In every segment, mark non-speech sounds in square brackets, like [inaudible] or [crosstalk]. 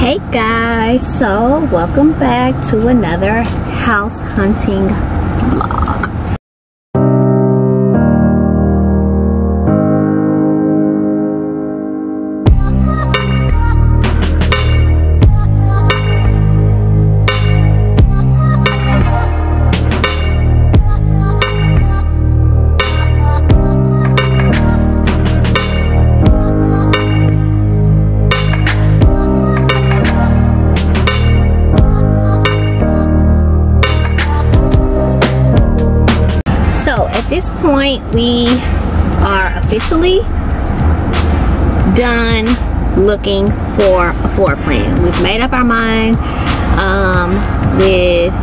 Hey guys, so welcome back to another house hunting vlog. This point, we are officially done looking for a floor plan. We've made up our mind um, with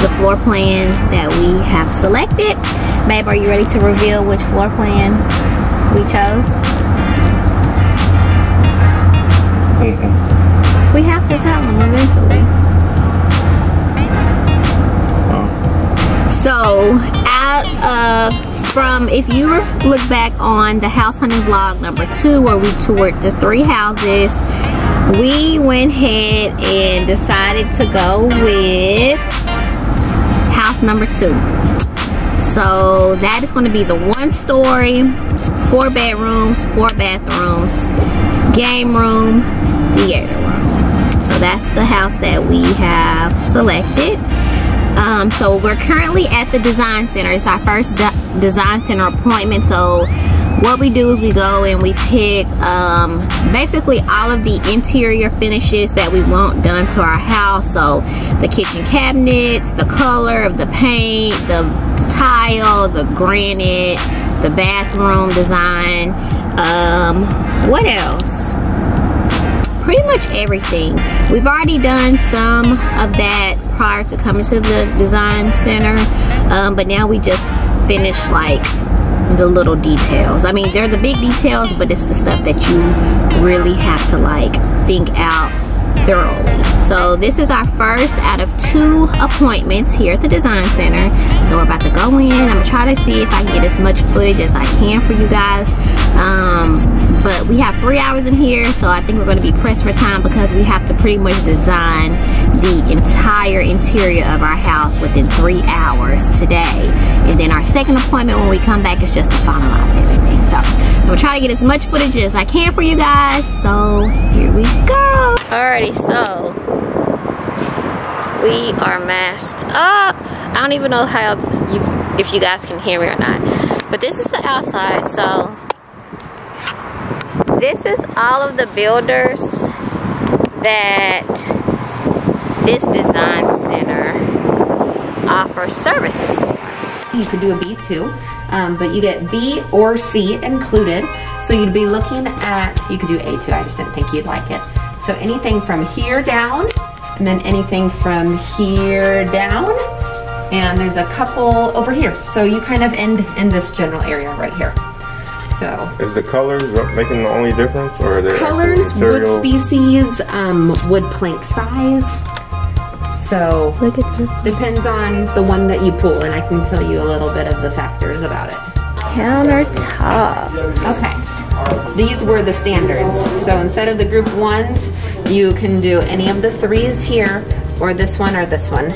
the floor plan that we have selected. Babe, are you ready to reveal which floor plan we chose? We have to tell them eventually. So, out of uh, from if you look back on the house hunting vlog number two, where we toured the three houses, we went ahead and decided to go with house number two. So that is going to be the one story, four bedrooms, four bathrooms, game room, theater room. So that's the house that we have selected. Um, so we're currently at the design center. It's our first de design center appointment. So what we do is we go and we pick um, basically all of the interior finishes that we want done to our house. So the kitchen cabinets, the color of the paint, the tile, the granite, the bathroom design. Um, what else? Pretty much everything. We've already done some of that prior to coming to the design center, um, but now we just finished like the little details. I mean, they're the big details, but it's the stuff that you really have to like think out thoroughly. So this is our first out of two appointments here at the design center. So we're about to go in. I'm gonna try to see if I can get as much footage as I can for you guys. Um, but we have three hours in here, so I think we're gonna be pressed for time because we have to pretty much design the entire interior of our house within three hours today. And then our second appointment when we come back is just to finalize everything. So I'm gonna try to get as much footage as I can for you guys. So here we go. Alrighty, so we are masked up. I don't even know how you if you guys can hear me or not. But this is the outside, so this is all of the builders that this design center offers services for. You could do a B2, um, but you get B or C included. So you'd be looking at, you could do A2, I just didn't think you'd like it. So anything from here down, and then anything from here down, and there's a couple over here. So you kind of end in this general area right here. So is the colors making the only difference, or are there colors, wood species, um, wood plank size? So Look at this. depends on the one that you pull, and I can tell you a little bit of the factors about it. Countertop. Okay. These were the standards. So instead of the group ones, you can do any of the threes here, or this one or this one.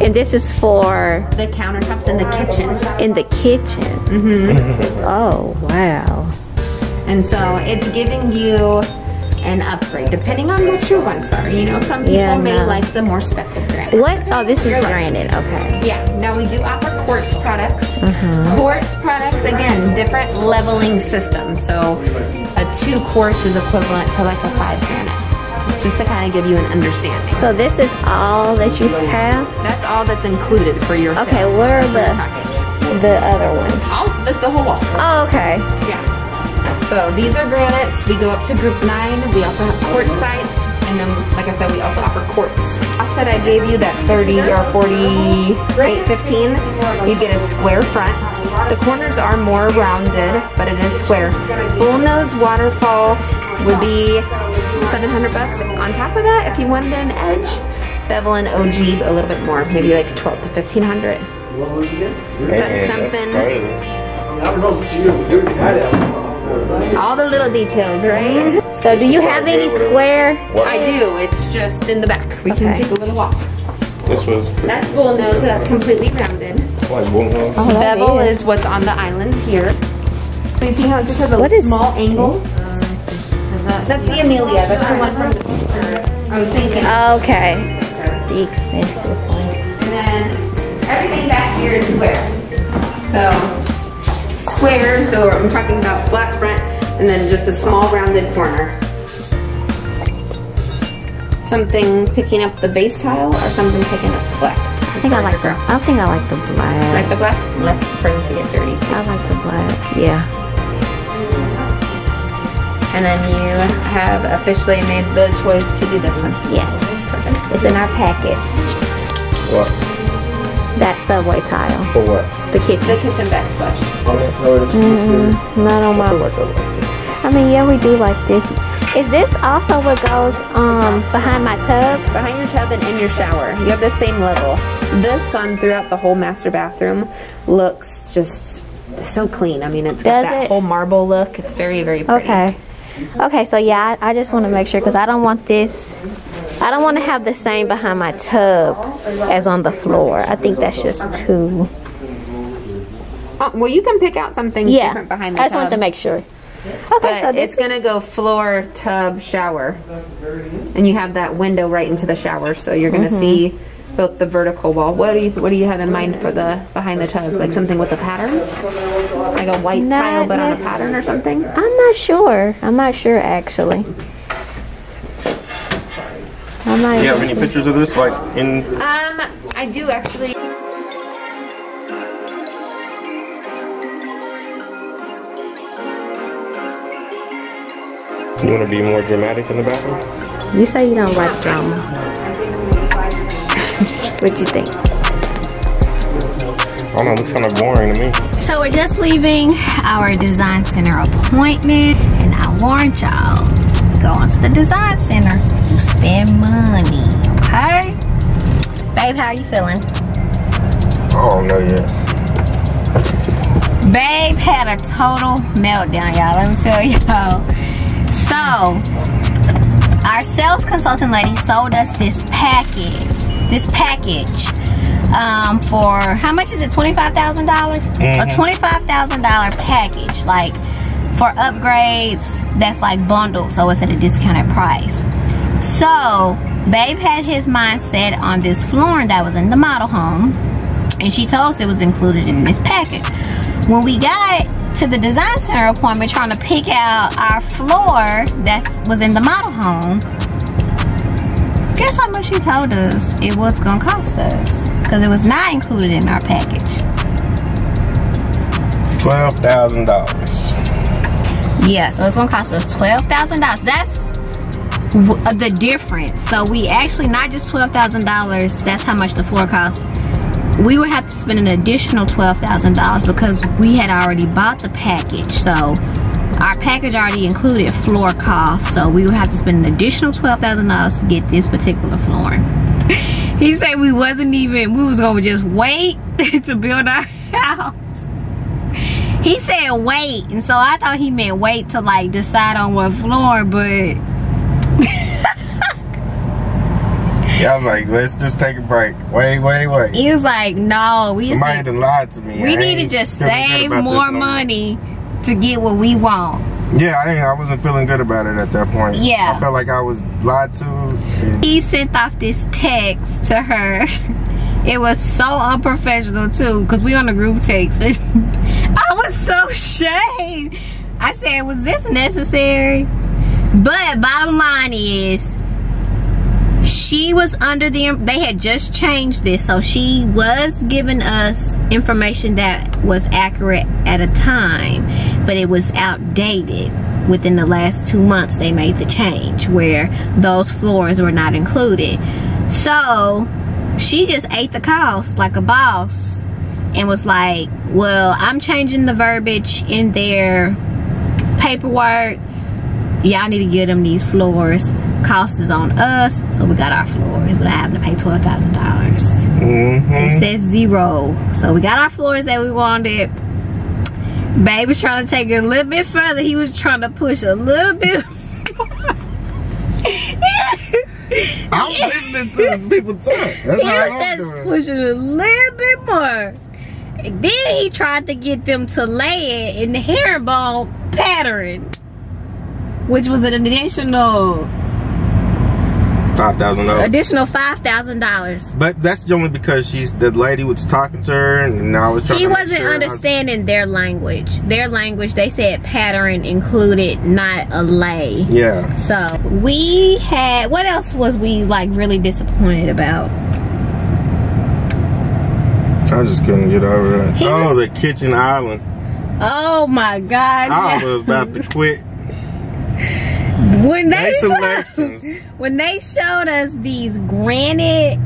And this is for The countertops in the kitchen. in the kitchen. Mm-hmm. [laughs] Oh wow. And so it's giving you an upgrade depending on what your wants are. You know, some people Yeah, may like the more speckled granite. What? Oh, this is granite. Okay. Yeah, now we do offer quartz products. Uh-huh. Quartz products, again, different leveling system. So a two quartz is equivalent to like a five granite. Just to kind of give you an understanding. So this is all that you have. That's all that's included for your Okay, where are the the other ones? Oh, that's the whole wall. Oh, okay. Yeah. So these are granites. We go up to group nine. We also have quartzites. And then, like I said, we also offer quartz. I said I gave you that 30 or 48, 15. You get a square front. The corners are more rounded, but it is square. Bull nose waterfall would be 700 bucks. On top of that, if you wanted an edge, bevel and ogee a little bit more, maybe like 12 to 1500. What was Is that something? All the little details, right? So do you have any square? I do. It's just in the back. We can take a little walk. This was That's bull nose, so that's completely rounded. like boom. Oh, bevel is. is what's on the islands here. So you see how it just has a What is- small angle? That's the Amelia. That's the one from the picture. I was thinking. Okay. The expensive one. And then everything back here is square. So square, so I'm talking about flat front and then just a small rounded corner. Something picking up the base tile or something picking up the black? I think I like the. I think I like the black. Like the black? Less prone to get dirty. I like the black. Yeah. And then you have officially made the choice to do this one. Yes. Perfect. It's in our packet. What? That subway tile. For what? The kitchen. The kitchen. kitchen backsplash. Mm, not on my. I mean, yeah, we do like this. Is this also what goes um behind my tub? Behind your tub and in your shower. You have the same level. This sun throughout the whole master bathroom looks just so clean. I mean, it's got Does that it? whole marble look. It's very, very pretty. Okay. Okay, so yeah, I, I just want to make sure because I don't want this. I don't want to have the same behind my tub as on the floor. I think that's just too. Oh, well, you can pick out something Yeah. different behind the I just tub. wanted to make sure. Okay, so it's gonna go floor, tub, shower, and you have that window right into the shower, so you're gonna Mm-hmm. see both the vertical wall. What do you What do you have in mind for the behind the tub? Like something with a pattern, like a white Not- tile but on a pattern or something. I'm not sure. I'm not sure actually. I'm not. You have any pictures of this, like in? Um, I do actually. You want to be more dramatic in the bathroom? You say you don't like drama. What do you think? I don't know. It looks kind of boring to me. So we're just leaving our design center appointment, and I warned y'all, go on to the design center to spend money, okay? Babe, how are you feeling? Oh no, yeah. Babe had a total meltdown, y'all. Let me tell y'all. So, our sales consultant lady sold us this package, this package, um, for how much is it? Twenty-five thousand dollars. A Mhm. twenty-five thousand dollar package, like for upgrades. That's like bundled, so it's at a discounted price. So, Babe had his mindset on this flooring that was in the model home, and she told us it was included in this package. When we got to the design center appointment trying to pick out our floor that was in the model home, guess how much she told us it was gonna cost us? Because it was not included in our package. Twelve thousand dollars. Yeah, so it's gonna cost us twelve thousand dollars. That's uh, the difference. So we actually not just twelve thousand dollars. That's how much the floor costs. We would have to spend an additional twelve thousand dollars because we had already bought the package. So our package already included floor costs. So we would have to spend an additional twelve thousand dollars to get this particular flooring. [laughs] he said we wasn't even. We was gonna just wait [laughs] to build our [laughs] house. He said wait, and so I thought he meant wait to like decide on what floor, but Yeah, I was like, let's just take a break. Wait, wait, wait. he was like, no, we just Somebody need, done lied to me. we I need to just save more no money to get what we want. Yeah, I, I wasn't feeling good about it at that point. Yeah. I felt like I was lied to. and- He sent off this text to her. [laughs] It was so unprofessional too, cause we on the group text. [laughs] I was so ashamed. I said, was this necessary? But bottom line is, she was under the they had just changed this so she was giving us information that was accurate at a time but it was outdated. Within the last two months they made the change where those floors were not included. So she just ate the cost like a boss and was like well i'm changing the verbiage in their paperwork. Y'all need to get them these floors. Cost is on us, so we got our floors without having to pay twelve thousand dollars. Mhm. It says zero, so we got our floors that we wanted. Babe was trying to take it a little bit further. He was trying to push a little bit. [laughs] I'm listening to [laughs] people talk. That's he was I'm just doing. pushing a little bit more. And then he tried to get them to lay it in the herringbone pattern, which was an additional Five thousand dollars. additional five thousand dollars. But that's only because she's the lady was talking to her, and I was trying. He wasn't sure I was- understanding their language. Their language, they said pattern included, not a lay. Yeah. So we had what else was we like really disappointed about? I just couldn't get over that. He oh, was- the kitchen island. Oh my gosh. I was about to quit. [laughs] when they showed, [laughs] when they showed us these granite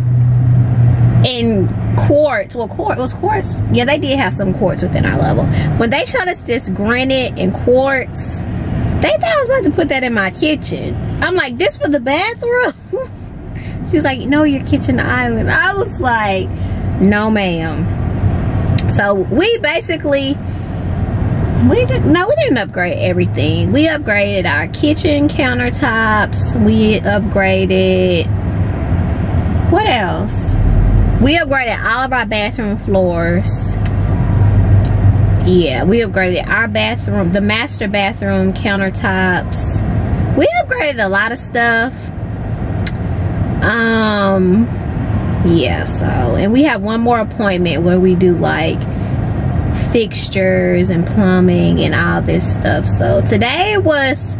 and quartz, well, quartz was quartz. Yeah, they did have some quartz within our level. When they showed us this granite and quartz, they thought I was about to put that in my kitchen. I'm like, this for the bathroom? [laughs] She's like, no, your kitchen island. I was like, no, ma'am. So we basically we did no we didn't upgrade everything. We upgraded our kitchen countertops. We upgraded what else? We upgraded all of our bathroom floors. Yeah we upgraded our bathroom the master bathroom countertops. We upgraded a lot of stuff. Um yeah so and we have one more appointment where we do like fixtures and plumbing and all this stuff. So today was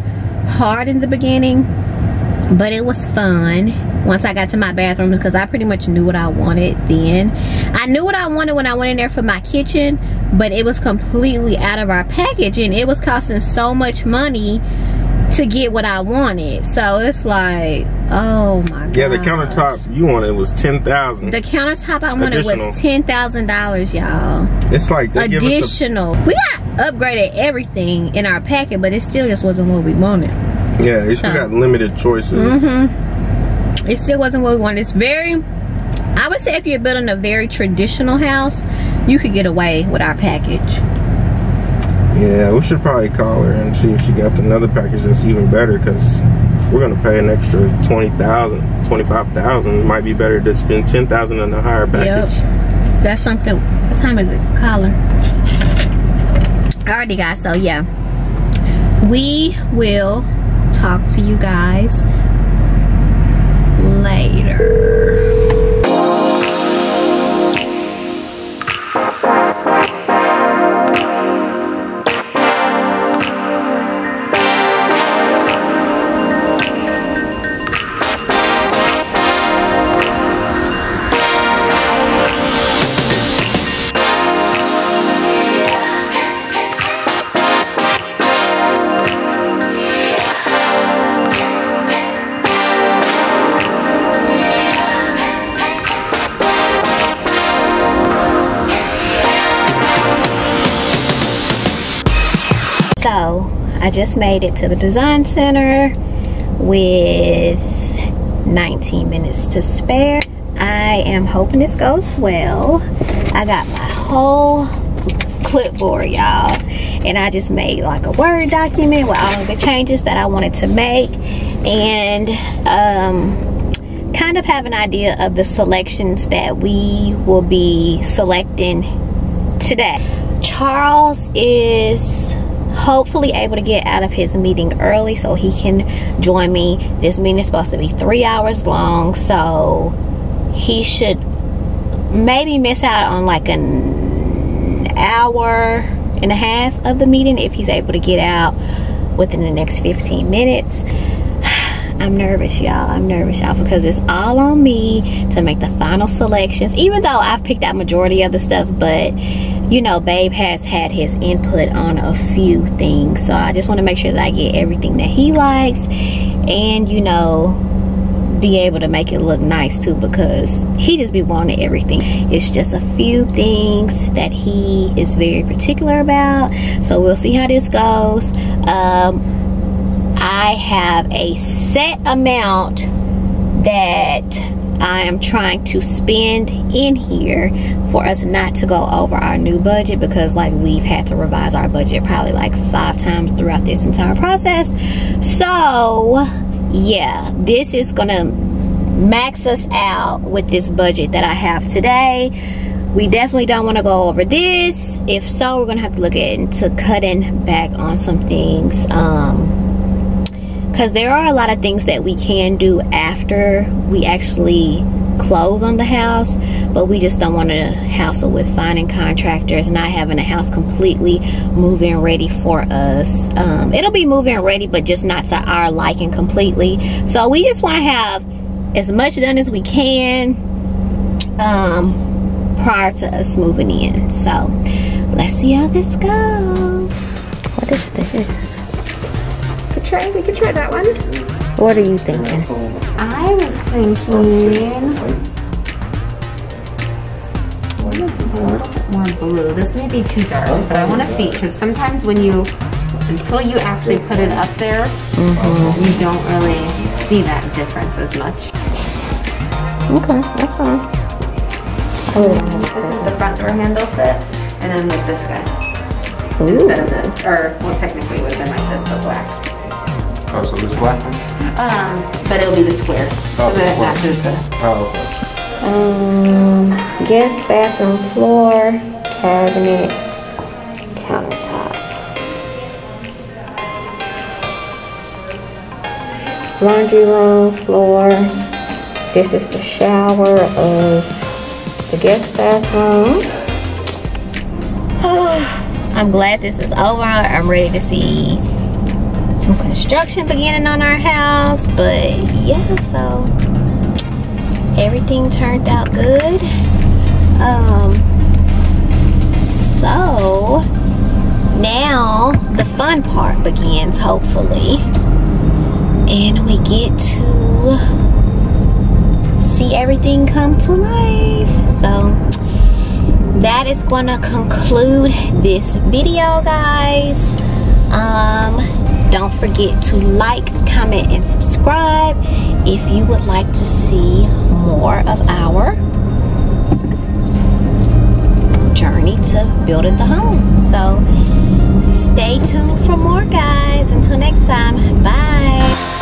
hard in the beginning, but it was fun once I got to my bathroom because I pretty much knew what I wanted then. I knew what I wanted when I went in there for my kitchen, but it was completely out of our package and it was costing so much money to get what I wanted. So it's like, oh my god. Yeah, the countertop you wanted was ten thousand. The countertop I wanted Additional. was ten thousand dollars, y'all It's like they give us additional. We got upgraded everything in our packet, but it still just wasn't what we wanted. yeah, they still So. got limited choices. Mm-hmm. It still wasn't what we wanted. It's very, I would say if you're building a very traditional house, you could get away with our package. Yeah, we should probably call her and see if she got another package that's even better because we're gonna pay an extra 20000 25000 It might be better to spend 10000 on a higher package. Yep. That's something. What time is it? Caller. Alrighty, guys. So yeah, we will talk to you guys later. I just made it to the design center with 19 minutes to spare. I am hoping this goes well. I got my whole clipboard, y'all. And I just made like a Word document with all the changes that I wanted to make. And um, kind of have an idea of the selections that we will be selecting today. Charles is hopefully able to get out of his meeting early so he can join me. This meeting is supposed to be three hours long, so he should maybe miss out on like an hour and a half of the meeting if he's able to get out within the next 15 minutes. [sighs] I'm nervous, y'all. I'm nervous, y'all, because it's all on me to make the final selections. Even though I've picked out majority of the stuff, but you know, Babe has had his input on a few things. So I just want to make sure that I get everything that he likes, and you know, be able to make it look nice too, because he just be wanting everything. It's just a few things that he is very particular about. So we'll see how this goes. Um, I have a set amount that I am trying to spend in here for us not to go over our new budget because like we've had to revise our budget probably like five times throughout this entire process. So yeah, this is gonna max us out with this budget that I have today. We definitely don't want to go over this. If so, we're gonna have to look into cutting back on some things. Um, because there are a lot of things that we can do after we actually close on the house but we just don't want to hassle with finding contractors not having a house completely move-in ready for us. Um, it'll be move-in ready but just not to our liking completely. So we just want to have as much done as we can um, prior to us moving in. So let's see how this goes. What is this try, we could try that one. What are you thinking? I was thinking a little bit more blue. This may be too dark, but I want to see because sometimes when you, until you actually put it up there, mm -hmm. you don't really see that difference as much. Okay, that's fine. Oh, this is the front door handle set, and then with this guy. Ooh. Instead of this, or well, technically would have been like this, but black. Oh, so this black one? Um, but it'll be the square. Oh, so that it matches the. Oh, okay. Um, guest bathroom floor, cabinet, countertop. Laundry room floor. This is the shower of the guest bathroom. [sighs] I'm glad this is over. I'm ready to see some construction beginning on our house but yeah so everything turned out good. Um so now the fun part begins hopefully and we get to see everything come to life. So that is gonna conclude this video guys. Um don't forget to like, comment, and subscribe if you would like to see more of our journey to building the home. So stay tuned for more guys. Until next time, bye.